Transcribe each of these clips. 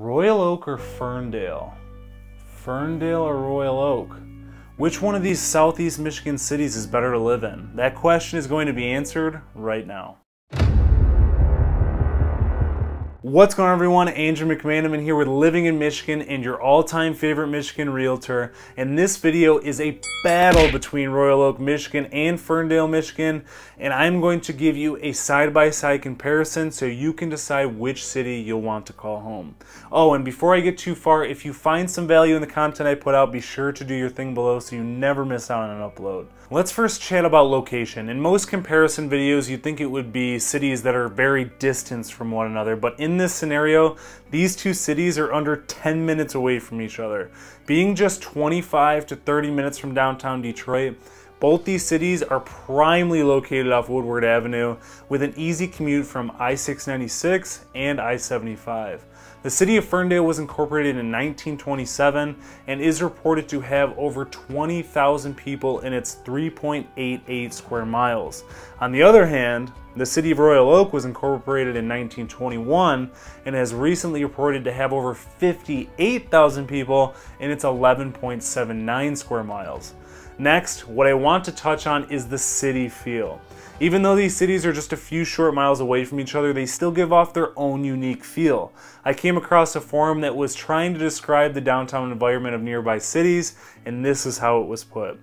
Royal Oak or Ferndale? Ferndale or Royal Oak? Which one of these southeast Michigan cities is better to live in? That question is going to be answered right now. What's going on everyone? Andrew McManamon here with Living in Michigan and your all-time favorite Michigan realtor. And this video is a battle between Royal Oak, Michigan and Ferndale, Michigan. And I'm going to give you a side-by-side -side comparison so you can decide which city you'll want to call home. Oh, and before I get too far, if you find some value in the content I put out, be sure to do your thing below so you never miss out on an upload. Let's first chat about location. In most comparison videos, you'd think it would be cities that are very distant from one another, but in this scenario, these two cities are under 10 minutes away from each other. Being just 25 to 30 minutes from downtown Detroit, both these cities are primely located off Woodward Avenue with an easy commute from I-696 and I-75. The city of Ferndale was incorporated in 1927 and is reported to have over 20,000 people in its 3.88 square miles. On the other hand, the city of Royal Oak was incorporated in 1921 and has recently reported to have over 58,000 people in its 11.79 square miles. Next, what I want to touch on is the city feel. Even though these cities are just a few short miles away from each other, they still give off their own unique feel. I came across a forum that was trying to describe the downtown environment of nearby cities, and this is how it was put.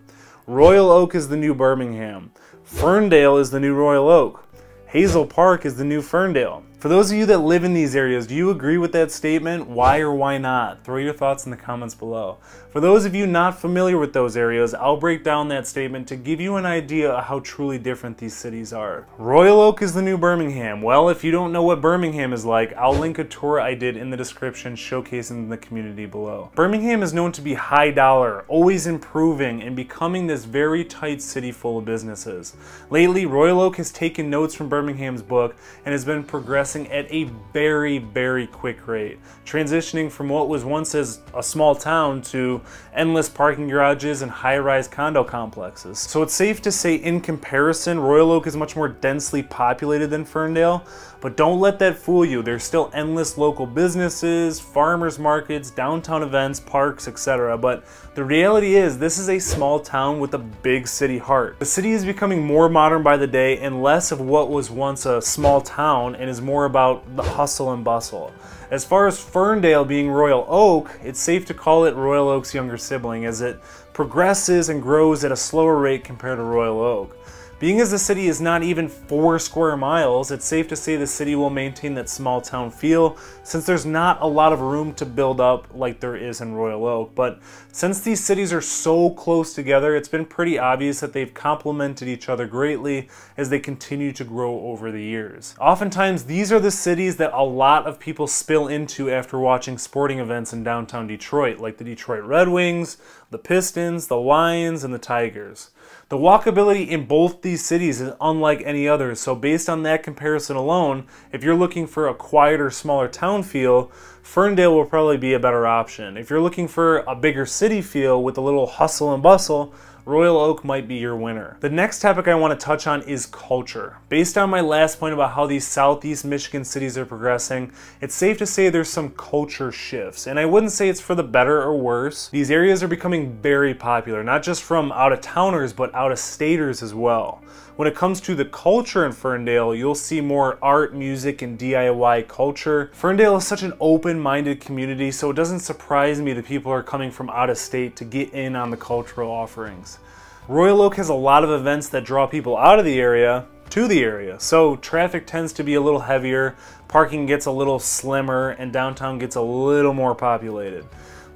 Royal Oak is the new Birmingham. Ferndale is the new Royal Oak. Hazel Park is the new Ferndale. For those of you that live in these areas, do you agree with that statement? Why or why not? Throw your thoughts in the comments below. For those of you not familiar with those areas, I'll break down that statement to give you an idea of how truly different these cities are. Royal Oak is the new Birmingham. Well, if you don't know what Birmingham is like, I'll link a tour I did in the description showcasing the community below. Birmingham is known to be high dollar, always improving, and becoming this very tight city full of businesses. Lately, Royal Oak has taken notes from Birmingham's book and has been progressing progressing at a very, very quick rate, transitioning from what was once as a small town to endless parking garages and high-rise condo complexes. So it's safe to say in comparison, Royal Oak is much more densely populated than Ferndale, but don't let that fool you. There's still endless local businesses, farmers markets, downtown events, parks, etc. But the reality is this is a small town with a big city heart. The city is becoming more modern by the day and less of what was once a small town and is more about the hustle and bustle. As far as Ferndale being Royal Oak, it's safe to call it Royal Oak's younger sibling as it progresses and grows at a slower rate compared to Royal Oak. Being as the city is not even four square miles, it's safe to say the city will maintain that small town feel since there's not a lot of room to build up like there is in Royal Oak. But since these cities are so close together, it's been pretty obvious that they've complemented each other greatly as they continue to grow over the years. Oftentimes, these are the cities that a lot of people spill into after watching sporting events in downtown Detroit, like the Detroit Red Wings, the Pistons, the Lions, and the Tigers. The walkability in both these cities is unlike any others, so based on that comparison alone, if you're looking for a quieter, smaller town feel, Ferndale will probably be a better option. If you're looking for a bigger city feel with a little hustle and bustle, Royal Oak might be your winner. The next topic I want to touch on is culture. Based on my last point about how these southeast Michigan cities are progressing, it's safe to say there's some culture shifts. And I wouldn't say it's for the better or worse. These areas are becoming very popular, not just from out of towners, but out of staters as well. When it comes to the culture in Ferndale, you'll see more art, music, and DIY culture. Ferndale is such an open-minded community, so it doesn't surprise me that people are coming from out of state to get in on the cultural offerings. Royal Oak has a lot of events that draw people out of the area to the area, so traffic tends to be a little heavier, parking gets a little slimmer, and downtown gets a little more populated.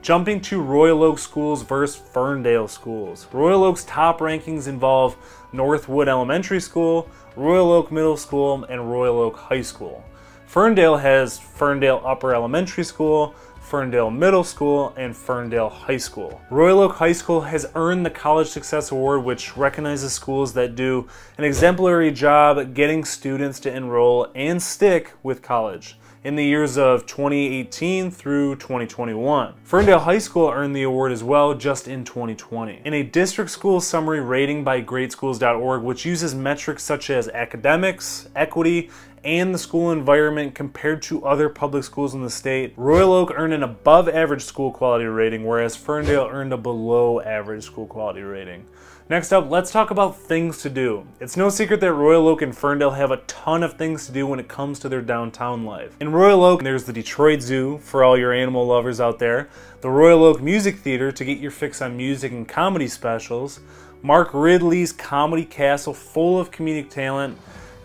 Jumping to Royal Oak schools versus Ferndale schools. Royal Oak's top rankings involve Northwood Elementary School, Royal Oak Middle School, and Royal Oak High School. Ferndale has Ferndale Upper Elementary School, Ferndale Middle School, and Ferndale High School. Royal Oak High School has earned the College Success Award, which recognizes schools that do an exemplary job getting students to enroll and stick with college in the years of 2018 through 2021. Ferndale High School earned the award as well just in 2020. In a district school summary rating by greatschools.org, which uses metrics such as academics, equity, and the school environment compared to other public schools in the state, Royal Oak earned an above average school quality rating, whereas Ferndale earned a below average school quality rating. Next up, let's talk about things to do. It's no secret that Royal Oak and Ferndale have a ton of things to do when it comes to their downtown life. In Royal Oak, there's the Detroit Zoo for all your animal lovers out there, the Royal Oak Music Theater to get your fix on music and comedy specials, Mark Ridley's Comedy Castle full of comedic talent,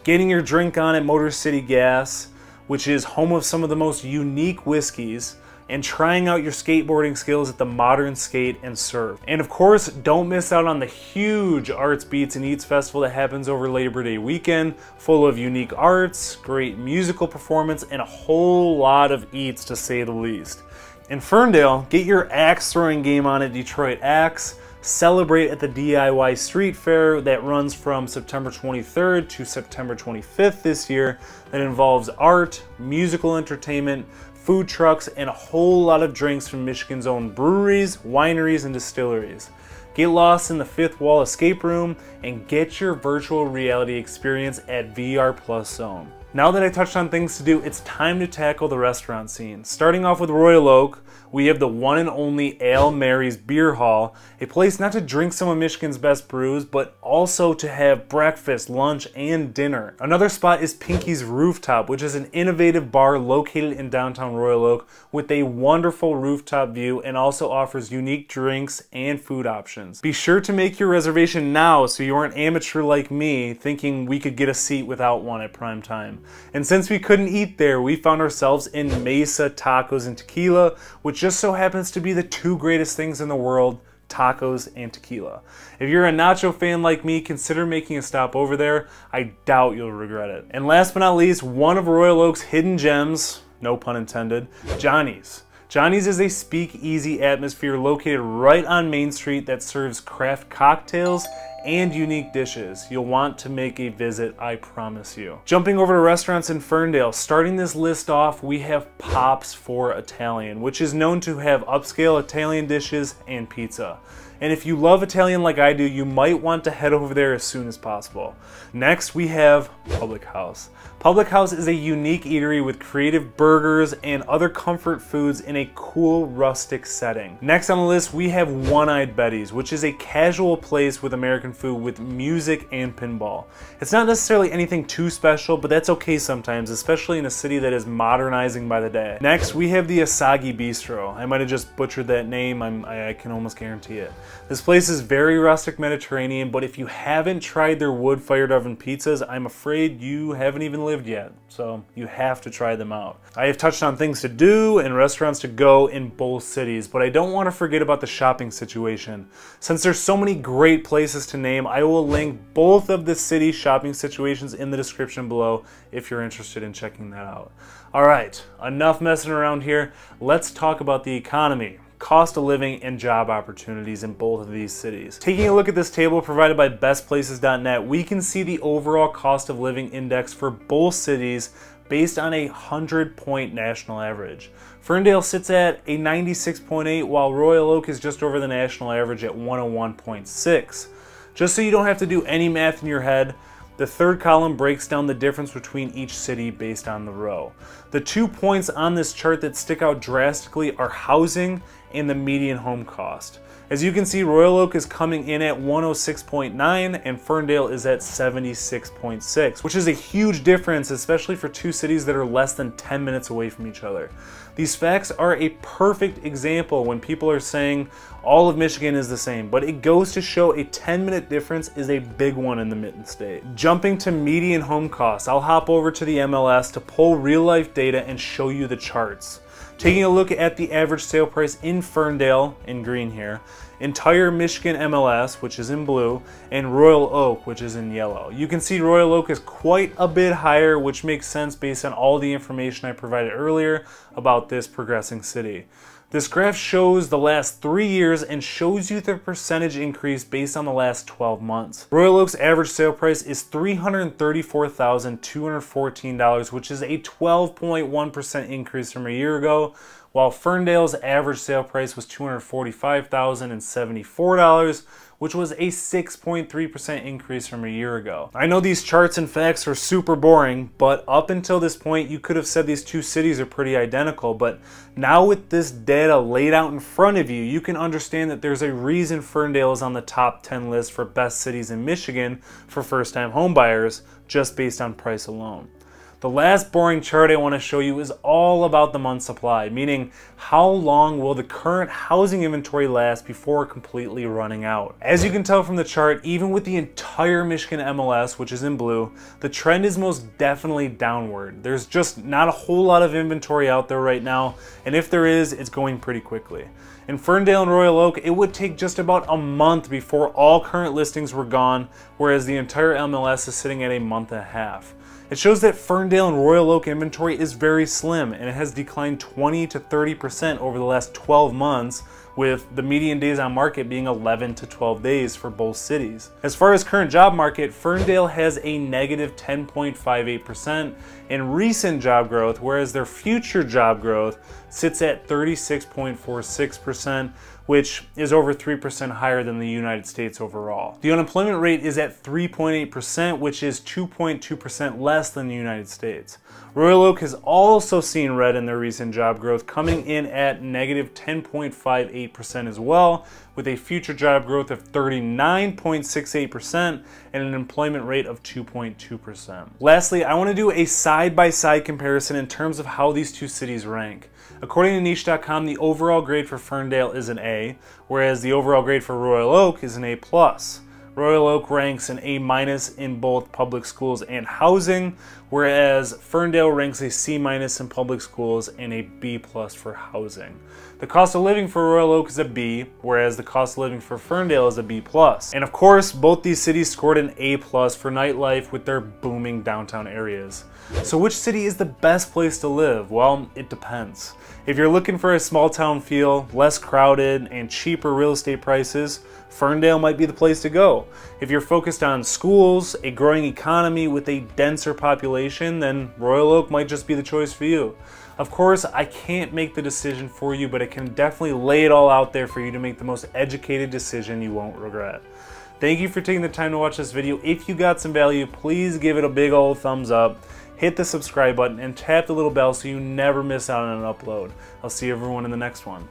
getting your drink on at Motor City Gas, which is home of some of the most unique whiskeys, and trying out your skateboarding skills at the Modern Skate and Surf. And of course, don't miss out on the huge Arts Beats and Eats Festival that happens over Labor Day weekend, full of unique arts, great musical performance, and a whole lot of eats to say the least. In Ferndale, get your axe throwing game on at Detroit Axe, celebrate at the DIY Street Fair that runs from September 23rd to September 25th this year that involves art, musical entertainment, food trucks, and a whole lot of drinks from Michigan's own breweries, wineries, and distilleries. Get lost in the fifth wall escape room and get your virtual reality experience at VR Plus Zone. Now that I touched on things to do, it's time to tackle the restaurant scene. Starting off with Royal Oak, we have the one and only Ale Mary's Beer Hall, a place not to drink some of Michigan's best brews, but also to have breakfast, lunch, and dinner. Another spot is Pinky's Rooftop, which is an innovative bar located in downtown Royal Oak with a wonderful rooftop view and also offers unique drinks and food options. Be sure to make your reservation now so you aren't amateur like me thinking we could get a seat without one at prime time. And since we couldn't eat there, we found ourselves in Mesa Tacos and Tequila, which just so happens to be the two greatest things in the world tacos and tequila. If you're a nacho fan like me, consider making a stop over there. I doubt you'll regret it. And last but not least, one of Royal Oak's hidden gems, no pun intended, Johnny's. Johnny's is a speakeasy atmosphere located right on Main Street that serves craft cocktails and unique dishes. You'll want to make a visit, I promise you. Jumping over to restaurants in Ferndale, starting this list off, we have Pops for Italian, which is known to have upscale Italian dishes and pizza. And if you love Italian like I do, you might want to head over there as soon as possible. Next, we have Public House. Public House is a unique eatery with creative burgers and other comfort foods in a cool, rustic setting. Next on the list, we have One Eyed Betty's, which is a casual place with American food with music and pinball. It's not necessarily anything too special, but that's okay sometimes, especially in a city that is modernizing by the day. Next, we have the Assaggi Bistro. I might have just butchered that name, I'm, I can almost guarantee it. This place is very rustic Mediterranean, but if you haven't tried their wood-fired oven pizzas, I'm afraid you haven't even lived yet, so you have to try them out. I have touched on things to do and restaurants to go in both cities, but I don't want to forget about the shopping situation. Since there's so many great places to name, I will link both of the city shopping situations in the description below if you're interested in checking that out. All right, enough messing around here. Let's talk about the economy cost of living, and job opportunities in both of these cities. Taking a look at this table provided by bestplaces.net, we can see the overall cost of living index for both cities based on a 100 point national average. Ferndale sits at a 96.8 while Royal Oak is just over the national average at 101.6. Just so you don't have to do any math in your head, the third column breaks down the difference between each city based on the row. The two points on this chart that stick out drastically are housing and the median home cost. As you can see, Royal Oak is coming in at 106.9 and Ferndale is at 76.6, which is a huge difference, especially for two cities that are less than 10 minutes away from each other. These facts are a perfect example when people are saying all of Michigan is the same, but it goes to show a 10 minute difference is a big one in the Mitten State. Jumping to median home costs, I'll hop over to the MLS to pull real life data and show you the charts. Taking a look at the average sale price in Ferndale, in green here, entire Michigan MLS, which is in blue, and Royal Oak, which is in yellow. You can see Royal Oak is quite a bit higher, which makes sense based on all the information I provided earlier about this progressing city. This graph shows the last three years and shows you the percentage increase based on the last 12 months. Royal Oak's average sale price is $334,214, which is a 12.1% increase from a year ago, while Ferndale's average sale price was $245,074, which was a 6.3% increase from a year ago. I know these charts and facts are super boring, but up until this point, you could have said these two cities are pretty identical, but now with this data laid out in front of you, you can understand that there's a reason Ferndale is on the top 10 list for best cities in Michigan for first-time homebuyers, just based on price alone. The last boring chart I want to show you is all about the month supply, meaning how long will the current housing inventory last before completely running out. As you can tell from the chart, even with the entire Michigan MLS, which is in blue, the trend is most definitely downward. There's just not a whole lot of inventory out there right now, and if there is, it's going pretty quickly. In Ferndale and Royal Oak, it would take just about a month before all current listings were gone, whereas the entire MLS is sitting at a month and a half. It shows that Ferndale and Royal Oak inventory is very slim and it has declined 20 to 30% over the last 12 months with the median days on market being 11 to 12 days for both cities. As far as current job market, Ferndale has a negative 10.58% in recent job growth, whereas their future job growth sits at 36.46%, which is over 3% higher than the United States overall. The unemployment rate is at 3.8%, which is 2.2% less than the United States. Royal Oak has also seen red in their recent job growth, coming in at negative 10.58% as well, with a future job growth of 39.68% and an employment rate of 2.2%. Lastly, I want to do a side-by-side -side comparison in terms of how these two cities rank. According to niche.com, the overall grade for Ferndale is an A, whereas the overall grade for Royal Oak is an A+. Royal Oak ranks an A in both public schools and housing, whereas Ferndale ranks a C minus in public schools and a B plus for housing. The cost of living for Royal Oak is a B, whereas the cost of living for Ferndale is a B plus. And of course, both these cities scored an A plus for nightlife with their booming downtown areas. So which city is the best place to live? Well, it depends. If you're looking for a small town feel, less crowded, and cheaper real estate prices, Ferndale might be the place to go. If you're focused on schools, a growing economy with a denser population, then Royal Oak might just be the choice for you. Of course, I can't make the decision for you, but I can definitely lay it all out there for you to make the most educated decision you won't regret. Thank you for taking the time to watch this video. If you got some value, please give it a big old thumbs up, hit the subscribe button, and tap the little bell so you never miss out on an upload. I'll see everyone in the next one.